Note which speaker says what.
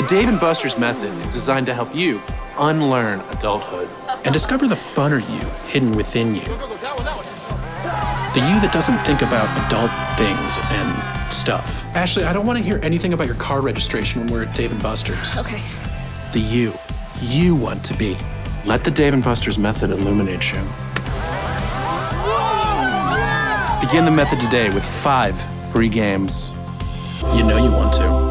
Speaker 1: The Dave and Buster's method is designed to help you unlearn adulthood
Speaker 2: and discover the funner you hidden within you. The you that doesn't think about adult things and stuff. Ashley, I don't want to hear anything about your car registration when we're at Dave and Buster's.
Speaker 3: Okay.
Speaker 2: The you you want to be.
Speaker 1: Let the Dave and Buster's method illuminate you. Begin the method today with five free games.
Speaker 2: You know you want to.